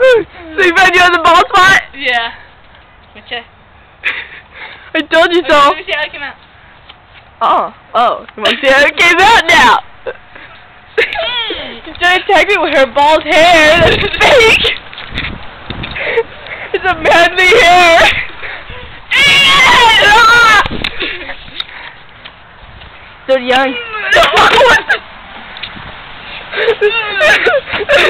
so you found you on the ball spot? Yeah. Okay. I told you so. Let me see how it came out. Oh, oh. You want to see how it came out now? She's trying to attack me with her bald hair. That's fake. It's a manly hair. so young.